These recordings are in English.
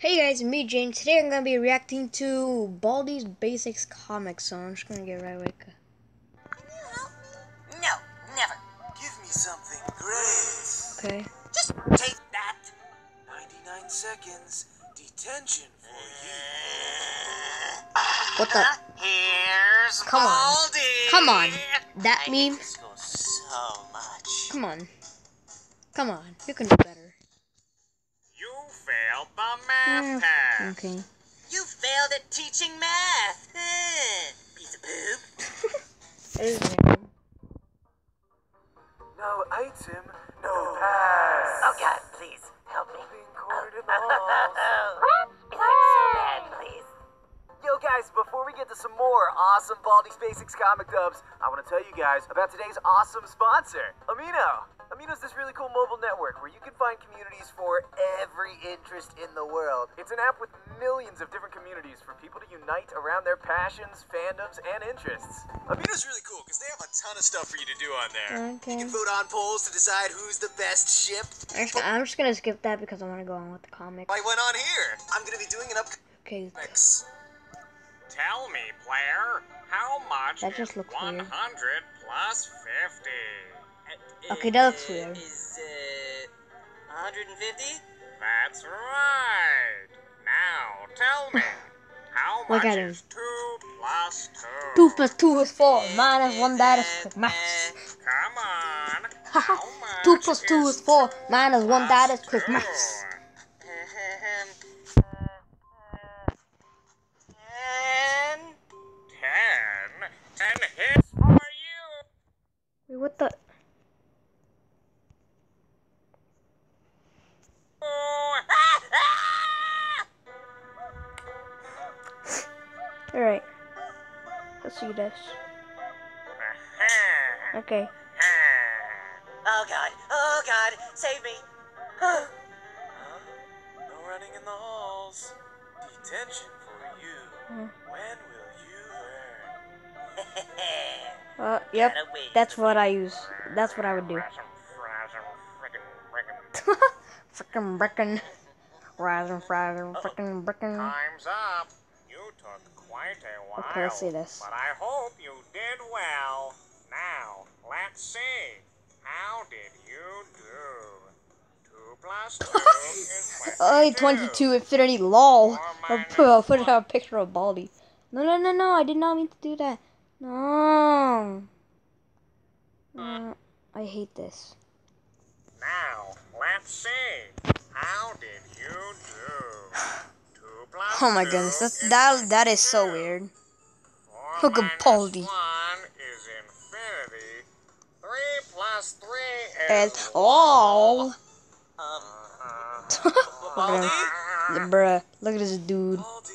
Hey guys, me Jane. Today I'm gonna be reacting to Baldi's Basics comic, so I'm just gonna get right away. No, never. Give me something great. Okay. Just take that. 99 seconds. Detention for you. What the? Here's Come on. Come on. That I meme? hate this so much. Come on. Come on. You can do better. You failed the math mm, test. Okay. You failed at teaching math. Huh. Piece of poop. That is. No item, no pass. Oh God, please help me. Being cornered in the halls. Is it so bad, please? Yo guys, before we get to some more awesome Baldi's Basics comic dubs, I want to tell you guys about today's awesome sponsor, Amino. Amino's this really cool mobile network where you can find communities for every interest in the world. It's an app with millions of different communities for people to unite around their passions, fandoms, and interests. Amino's really cool because they have a ton of stuff for you to do on there. Okay. You can vote on polls to decide who's the best ship. I'm just, I'm just gonna skip that because I want to go on with the comic. I went on here. I'm gonna be doing an up. Okay. Comics. Tell me, player, how much That just is looks weird. 100 plus 50? Okay, that looks weird. Is uh 150? That's right. Now, tell me, how Look much at him. is 2 plus 2? Two plus two is four. Minus one that is quick maths. Come on. Haha. How Two plus two is four. Minus one that plus quick two? maths. Ten. Ten. Ten hits for you. Wait, what the? All right. Let's see this. Okay. Oh God! Oh God! Save me! Huh? No running in the halls. Detention for you. Hmm. When will you learn? Uh, yep. That's what I use. That's what I would do. Frasm, frasm, frickin', frickin'. Frickin' brickin'. Rising, frising, frickin' brickin'. Time's up. Quite a while. Okay, let's see this. But I hope you did well. Now, let's see. How did you do? Two plus two is Oh, 22. 22 Infinity LOL. I'll put, I'll put one. a picture of Baldi. No, no, no, no. I did not mean to do that. No. Uh, I hate this. Now, let's see. How did you do? Oh my goodness, that's, that that is so weird. Look at. One is infinity. Three plus three And is oh, Uh, look at bruh. Look at this dude. Baldi,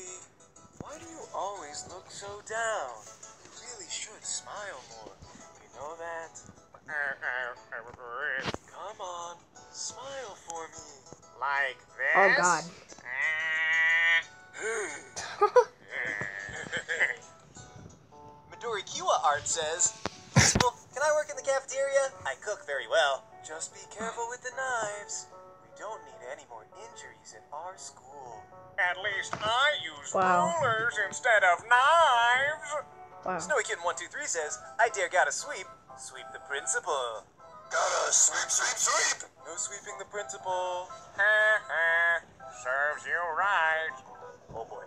why do you always look so down? You really should smile more. You know that? Come on, smile for me. like this. Oh God. Midori Kiwa art says, Principal, can I work in the cafeteria? I cook very well. Just be careful with the knives. We don't need any more injuries in our school. At least I use Wow. rulers instead of knives. Wow. Snowy Kitten 123 says, I dare gotta sweep. Sweep the principal. Gotta sweep, sweep, sweep. No sweeping the principal. Ha ha. Serves you right. Oh boy.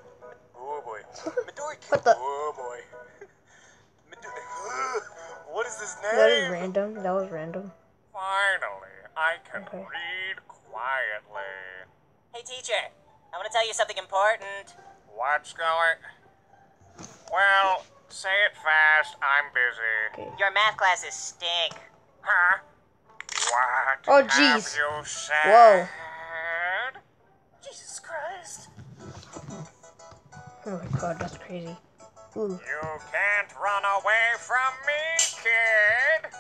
Oh boy. Midori What the- Oh boy. Midori. what is this name? That is random. That was random. Finally, I can Okay. read quietly. hey teacher, I want to tell you something important. What's going? Well, say it fast. I'm busy. Okay. Your math classes stink. Huh? What? Oh, have jeez. you said? Whoa. Jesus Christ. Oh my God, that's crazy. Ooh. You can't run away from me, kid.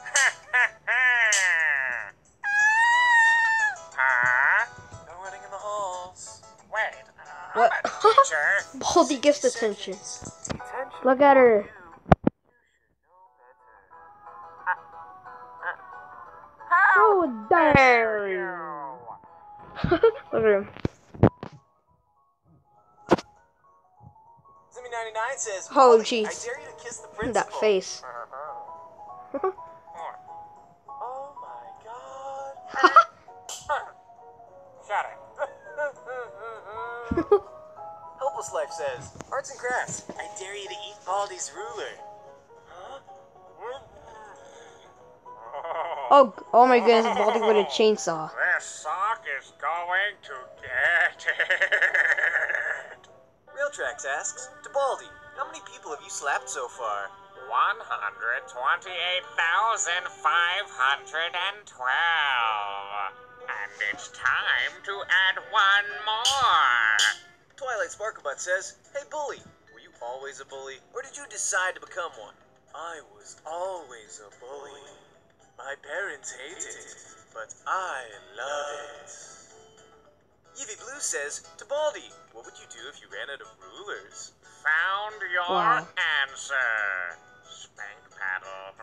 huh? No running in the halls. Wait. uh, What? I'm a teacher. Baldi gets. Detention. Look at her. You, you should know better. Oh, dare. You. Look at him. Says, Oh, jeez. I dare you to kiss the principal. That face. Uh-huh. Oh my god. Shut it. Helpless Life says, Arts and Crafts, I dare you to eat Baldi's ruler. Huh? Oh, oh my goodness, Baldi with a chainsaw. This sock is going to get it. Tracks asks, to Baldi, how many people have you slapped so far? 128,512. And it's time to add one more. Twilight Sparklebutt says, Hey bully, were you always a bully? Or did you decide to become one? I was always a bully. My parents hate it, but I love it. Evie Blue says, to Baldi, what would you do if you ran out of rulers? Found your Wow. answer. Spank paddle.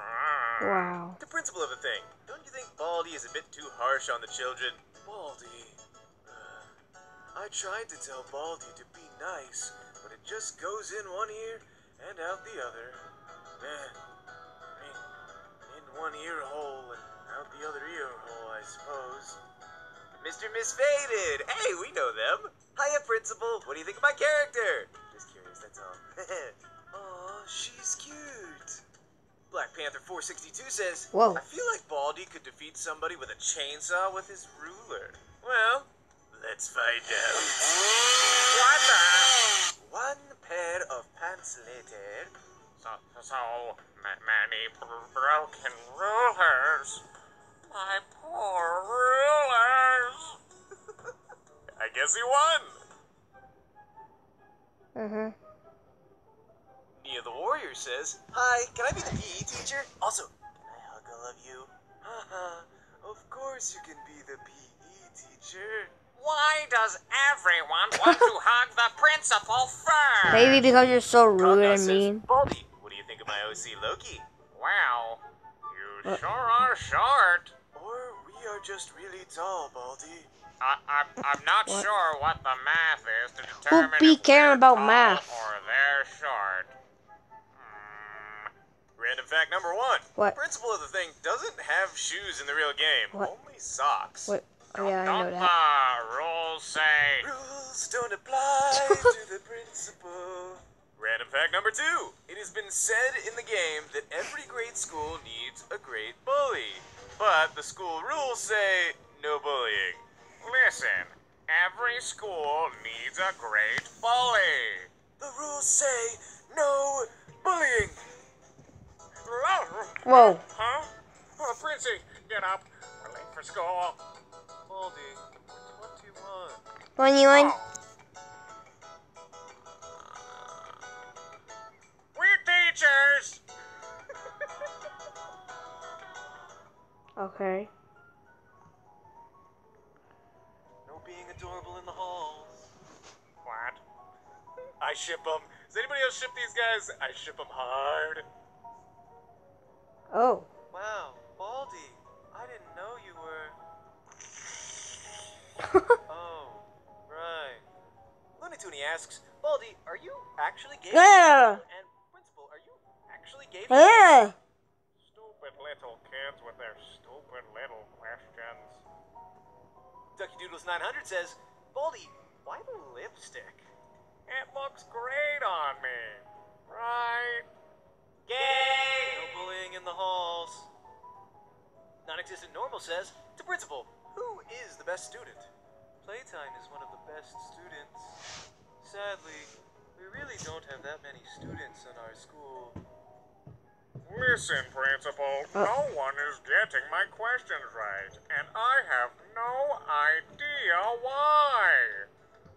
Wow. The principle of the thing. Don't you think Baldi is a bit too harsh on the children? Baldi. uh, I tried to tell Baldi to be nice, but it just goes in one ear and out the other. Man, I in one ear hole and out the other ear hole, I suppose. Mr. Misfaded! Hey, we know them! Hiya, Principal! What do you think of my character? Just curious, that's all. Aw, she's cute. Black Panther 462 says, Whoa. I feel like Baldi could defeat somebody with a chainsaw with his ruler. Well, let's find out. One pair of pants later. So, so ma- many broken rulers. I guess he won. Mm-hmm. Nia the Warrior says, Hi, can I be the PE teacher? Also, can I hug all of you? Haha, of course you can be the PE teacher. Why does everyone want to hug the principal first? Maybe because you're so rude Kaka and says, mean. Baldi, what do you think of my OC Loki? Wow, you What? sure are short. Or we are just really tall, Baldi. I, I'm, I'm not What? sure what the math is to determine be if caring about math? or they're short. Hmm. Random fact number one. What? The principal of the thing doesn't have shoes in the real game, What? only socks. What? Oh yeah, I know that. the rules say? Rules don't apply to the principal. Random fact number two. It has been said in the game that every great school needs a great bully. But the school rules say no bullying. Listen, every school needs a great bully. The rules say no bullying. Whoa. Huh? Oh, Princey, get up. We're late for school. Baldi, 21. When you in? Oh. We're teachers. Okay. Being adorable in the halls. What? I ship them. Does anybody else ship these guys? I ship them hard. Oh. Wow, Baldi, I didn't know you were. oh, right. Looney Tooney asks, Baldi, are you actually gay? Yeah. And Principal, are you actually gay? Ah. Stupid little kids with their stupid little questions. Ducky Doodles 900 says, Baldi, why the lipstick? It looks great on me. Right? Gay! No bullying in the halls. Non-existent Normal says, to Principal, who is the best student? Playtime is one of the best students. Sadly, we really don't have that many students in our school. Listen, Principal, Uh. no one is getting my questions right, and I have no idea why.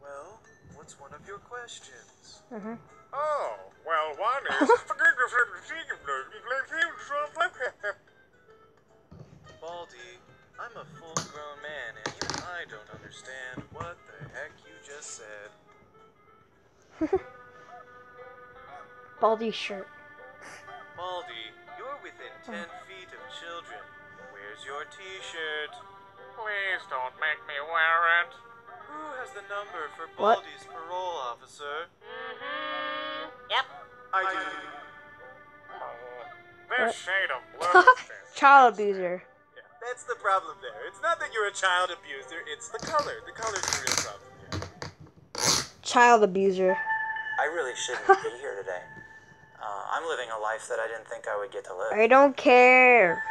Well, what's one of your questions? Mhm. Oh, well, one is. Baldi, I'm a full-grown man, and even I don't understand what the heck you just said. Baldi shirt. Baldi, you're within 10 feet of children. Where's your t-shirt? Please don't make me wear it. Who has the number for What? Baldi's parole officer? Mm-hmm. Yep. I do. This shade of blue Child abuser. Yeah, that's the problem there. It's not that you're a child abuser, it's the color. The color's the real problem here. Child abuser. I really shouldn't be here today. Uh, I'm living a life that I didn't think I would get to live. I don't care.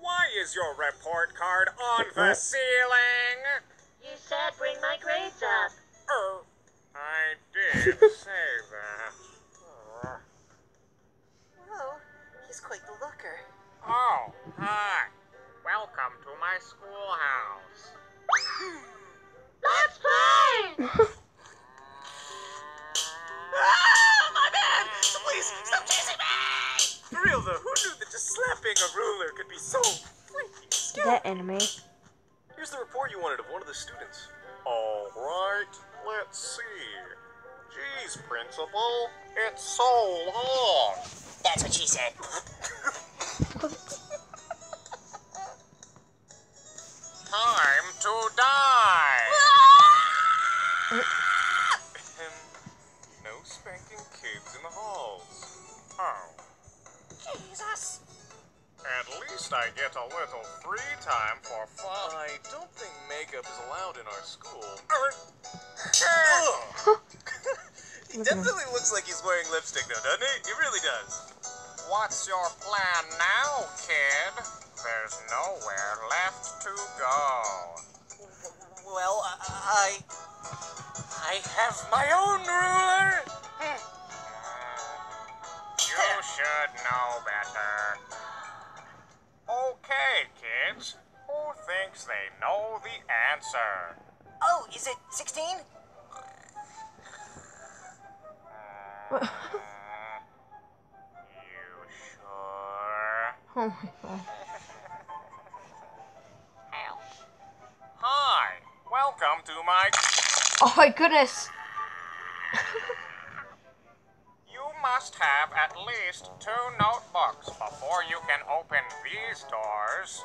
Why is your report card on the ceiling? You said bring my grades up. Oh, I did say that. Whoa, he's quite the looker. Oh, hi. Welcome to my schoolhouse. Let's play! ah, my man! Please, stop chasing me! For real though, who knew that just slapping a ruler could be so freaking scary? That anime. Here's the report you wanted of one of the students. All right, let's see. Geez, Principal, it's so long. That's what she said. I get a little free time for fun. I don't think makeup is allowed in our school. he definitely looks like he's wearing lipstick though, doesn't he? He really does. What's your plan now, kid? There's nowhere left to go. Well, I I have my own ruler. Hmm. You should know better. Okay, kids. Who thinks they know the answer? Oh, is it 16? Uh, you sure? Oh my god. Hi. Welcome to my. Oh my goodness. You must have at least two notebooks before you can open these doors.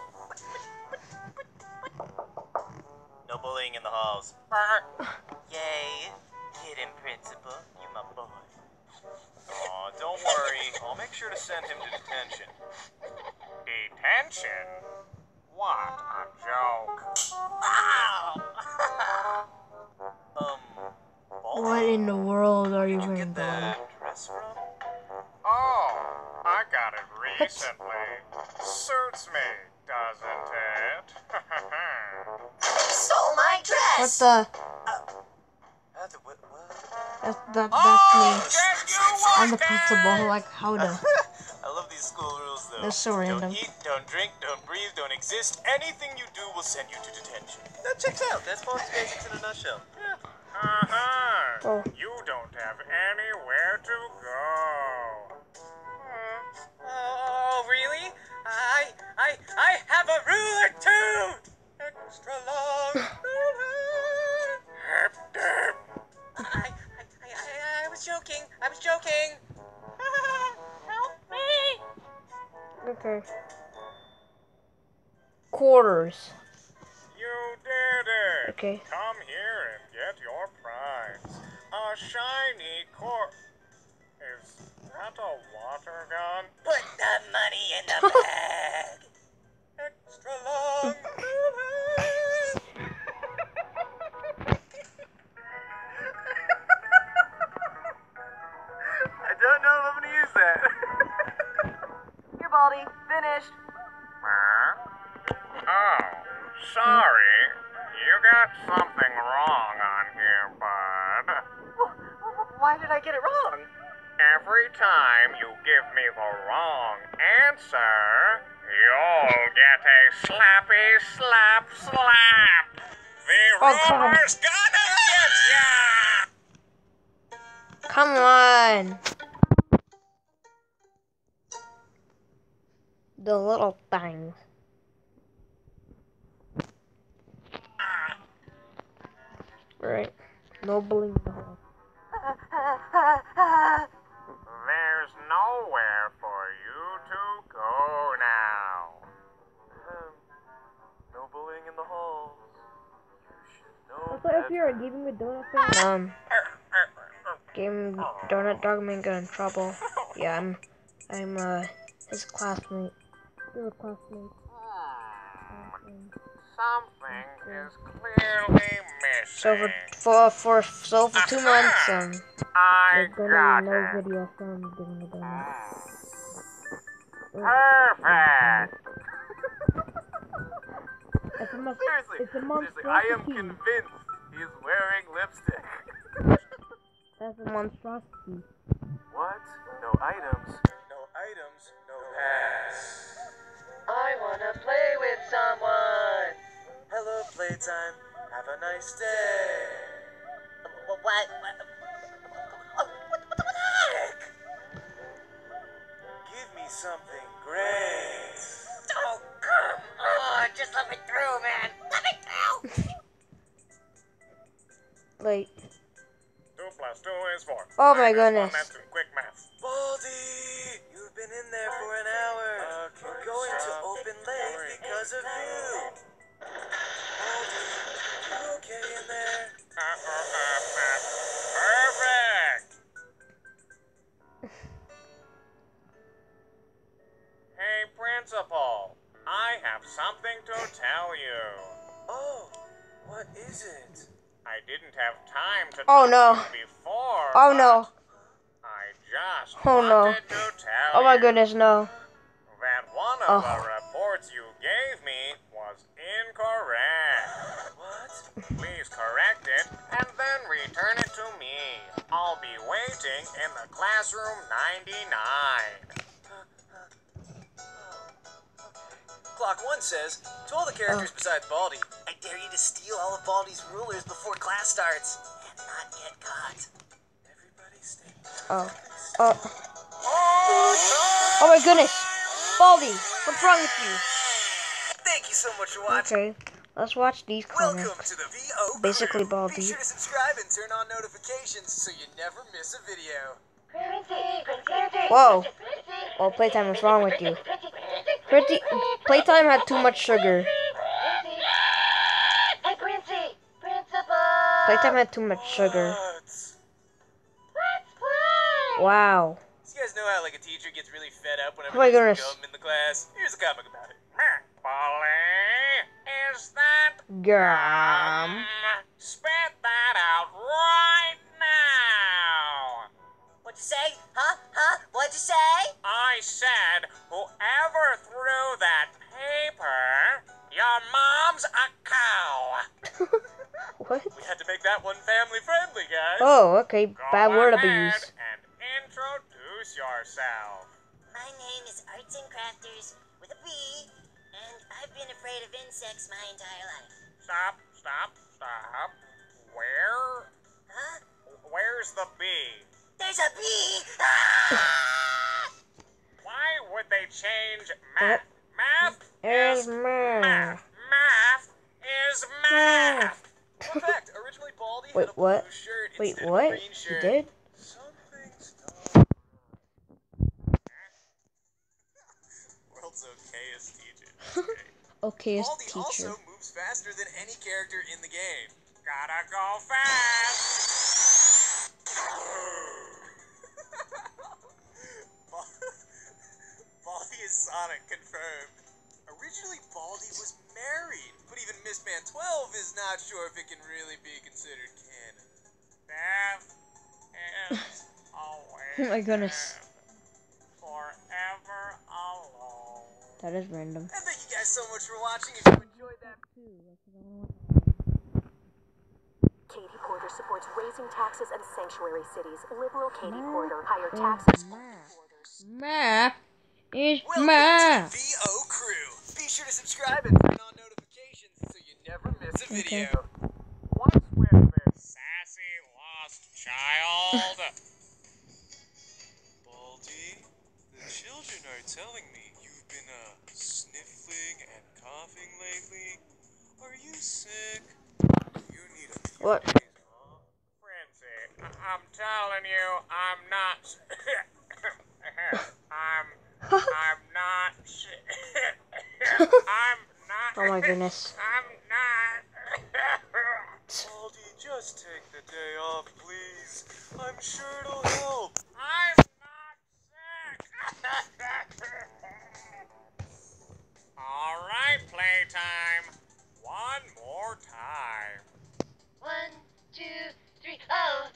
No bullying in the halls. Yay. Get him, principal. You my boy. Aw, don't worry. I'll make sure to send him to detention. Detention? What a joke. Um, What in the world are you did recently. Suits me, doesn't it? Stole my What dress! the? Uh, the, what, what? That's, that, oh, that's me. you I'm the working! principal. Like, how the... I love these school rules though. They're so random. Don't eat, don't drink, don't breathe, don't exist. Anything you do will send you to detention. That checks out. That's Baldi's basics in a nutshell. Yeah. Uh-huh. Oh. You don't have anywhere to I, I, I have a ruler too. Extra long ruler. Herp, derp. I, I, I, I, I was joking. I was joking. Help me. Okay. Quarters. You did it. Okay. Come here and get your prize. A shiny cor... Is that a water gun? Put the money in the bag! Baldi. Finished. Huh? Oh, sorry. You got something wrong on here, bud. Why did I get it wrong? Every time you give me the wrong answer, you'll get a slappy slap slap. The Oh, come on. gonna get ya! Come on. The little thing. Right. No no. There's nowhere if you're a gaming with donut fan, um, game donut dog man got in trouble. Yeah, I'm, I'm uh his classmate. We were classmates. Something is clearly missing. So for for for so for two months, um, I there's got gonna be no it. video from the donut. Perfect. It's a mon- Seriously, it's a seriously, I am convinced he's wearing lipstick. That's a monstrosity. What? No items. No items, no pass. I wanna play with someone. Hello, playtime. Have a nice day. What? What? What, what, what the heck? Give me something great. Oh, come on. Just let me through, man. Like, Two plus two is four. Oh my goodness. One, that's. Quick math. Baldi, you've been in there for an hour. We're going to open late because of you. Baldi, you okay in there? Uh, uh, uh, uh, perfect. hey, principal. I have something to tell you. Oh, what is it? I didn't have time to Oh, tell no. before. oh but no, I just Oh, no. to tell oh my goodness, no. that one Oh. of the reports you gave me was incorrect. What? Please correct it and then return it to me. I'll be waiting in the classroom 99. Clock one says, to all the characters oh. besides Baldi, I dare you to steal all of Baldi's rulers before class starts and not get caught. Everybody stay. Oh, oh, oh my goodness, Baldi, what's wrong with you? Thank you so much for watching. Okay, let's watch these Welcome to the VO Crew. Basically Baldi. Be sure to subscribe and turn on notifications so you never miss a video. Whoa. Oh, Playtime, what's wrong with you? Pretty, Playtime had too much sugar. Playtime had too much sugar. What? Let's play! Wow. So you guys know how like a teacher gets really fed up whenever Oh there's gum in the class? Here's a comic about it. Polly, is that Gum. Spit that out right now. What'd you say? Huh? Huh? What'd you say? I said, whoever threw that paper, your mom's a cow. What? We had to make that one family friendly, guys. Oh, okay. Go Bad word ahead abuse. And introduce yourself. My name is Arts and Crafters with a B, and I've been afraid of insects my entire life. Stop, stop, stop. Where? Huh? Where's the bee? There's a bee! Ah! Why would they change math? Math Is is math. math. Math is math. Fun fact, originally Baldi Wait, what? Wait, instead of a what? He did? Something's. World's okayest teacher. Okay, as teacher. also moves faster than any character in the game. Gotta go fast. Baldi is Sonic confirmed. Originally, Baldi was married, but even Mystman12 is not sure if it can really be considered canon. Death is oh always Oh my goodness. Forever alone. That is random. And thank you guys so much for watching. If you enjoyed that, too, Katie Porter supports raising taxes and sanctuary cities. Liberal Katie Porter higher taxes. Math is welcome math. to the VO Crew. Be sure to subscribe and turn on notifications so you never miss a video. What's with this sassy lost child? Baldi, the children are telling me you've been uh sniffling and coughing lately. Are you sick? You need a What? days off. Princey, I- I'm telling you, I'm not. I'm. I'm not. I'm not. Oh my goodness. I'm not. Baldi, Just take the day off, please. I'm sure it'll. I'm not sick. All right, playtime. One more time. One, two, three, oh!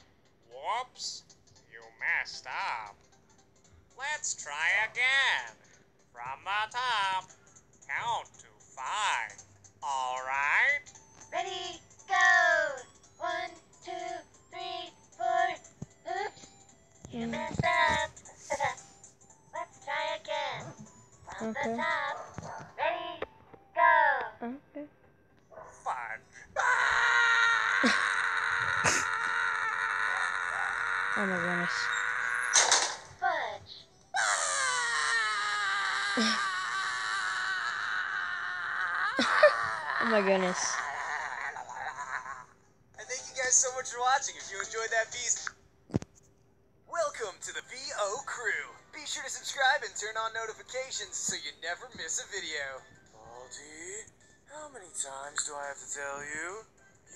Whoops, you messed up. Let's try again. From the top, count to five. All right? Ready, you messed up. Let's try again. From Okay. the top. Ready, go! Okay. Fudge. Oh my goodness. Fudge. Oh my goodness. And thank you guys so much for watching. If you enjoyed that piece, sure to subscribe and turn on notifications so you never miss a video. Baldi, how many times do I have to tell you?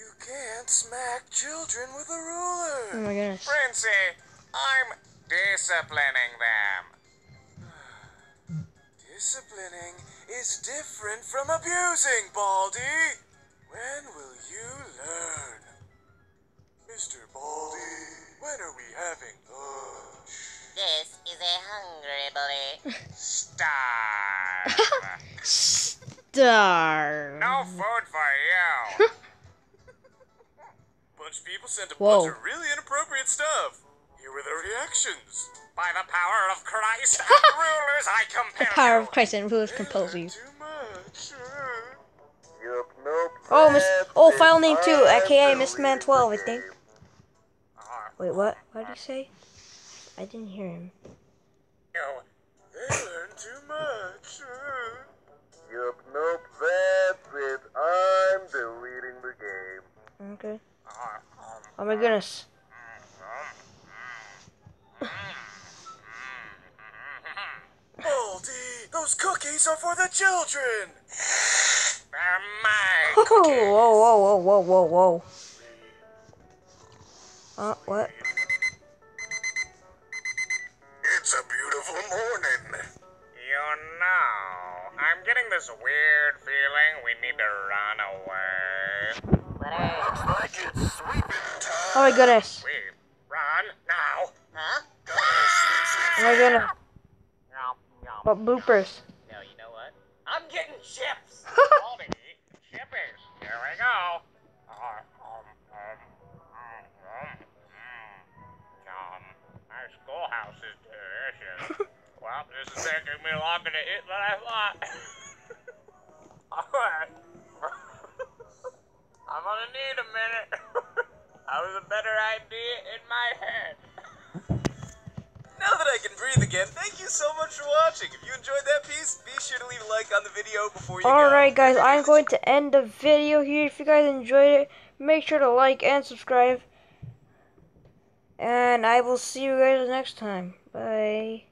You can't smack children with a ruler. Oh my goodness. Princey, I'm disciplining them. Disciplining is different from abusing, Baldi. When will you learn? Mr. Baldi, when are we having lunch? This is a hungry bully. Starve. Star. no food for you. Bunch of people sent a Whoa. bunch of really inappropriate stuff. Here were their reactions. By the power of Christ and rulers, I The compel power you. of Christ and rulers compels you. Too much. uh. Oh, Miss. Oh, file name two, aka Mystman12, I think. Wait, what? What did you say? I didn't hear him. You. They learn too much. Yup, nope, that's it. I'm deleting the game. Okay. Oh my goodness. Baldi, those cookies are for the children. They're mine. Whoa, whoa, whoa, whoa, whoa, whoa. Uh, what? Goodness. We run now. Huh? Oh my goodness. What bloopers? Now, you know what? I'm getting chips. Chippies. Here we go. Uh, um, um, um, um. Our schoolhouse is delicious. well, this is taking me longer to eat than I thought. Alright. I'm gonna need a minute. That was a better idea in my head. Now that I can breathe again, thank you so much for watching. If you enjoyed that piece, be sure to leave a like on the video before you go. Alright guys, I'm going to end the video here. If you guys enjoyed it, make sure to like and subscribe. And I will see you guys next time. Bye.